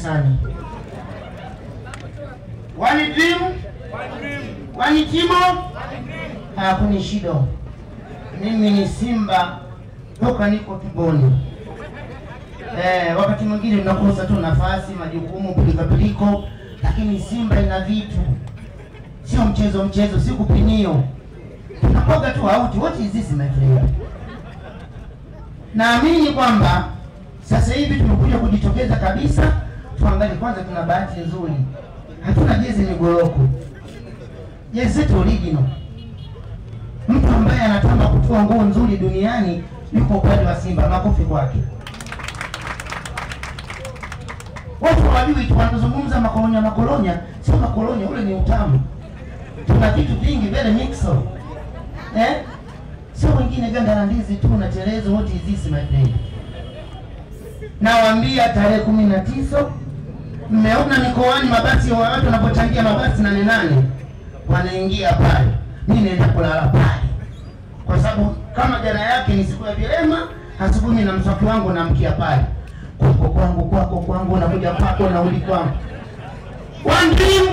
kanisani. One dream, one timo, hakuni shida. Mimi ni Simba toka niko tumboni. Eh, wakati mwingine mnakosa tu nafasi, majukumu, pilikapiliko, lakini Simba ina vitu, sio mchezo mchezo, si kupinio, Tunapoga tu auti. What is this my friend? Naamini kwamba sasa hivi tumekuja kujitokeza kabisa. Tuangalie kwanza, tuna bahati nzuri, hatuna jezi migoroko, jezi zetu original. Mtu ambaye anatamba kutoa nguo nzuri duniani yuko upande wa Simba, makofi kwake. Watu hawajui tu, wanazungumza makolonya makolonya, sio makolonya, ule ni utamu. Tuna vitu vingi vile mixo eh, sio wengine ganda la ndizi tu na telezo. What is this my friend? Nawaambia tarehe kumi na tisa mmeona mikoani mabasi wa watu wanapochangia mabasi nane nane wanaingia pale, mimi naenda kulala pale, kwa sababu kama jana yake ni siku ya vilema, asubuhi na mswaki wangu namkia pale, kwako kwangu, kwako kwangu, nakuja kwako, nauli kwangu. Dream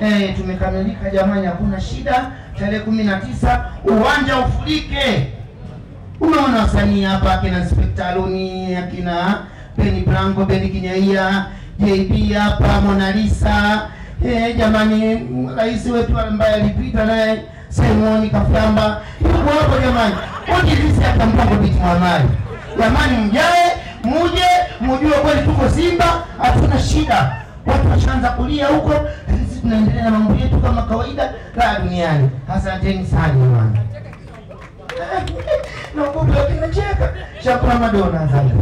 Eh, tumekamilika jamani, hakuna shida. Tarehe kumi na tisa uwanja ufurike. Umeona wasanii hapa akina Inspector Aloni, akina Beni Blanco, Beni Kinyaia, JB hapa, Mona Lisa. Eh, jamani, rais wetu ambaye alipita naye Simon Kafamba yuko hapo jamani. Wote sisi hata biti mwamali. Jamani, mjae muje mujue kweli tuko Simba, hatuna shida. Watu washaanza kulia huko, sisi tunaendelea na mambo yetu kama kawaida la duniani. Asanteni sana jamani. Naogopa kinacheka. Shakura Madonna asante.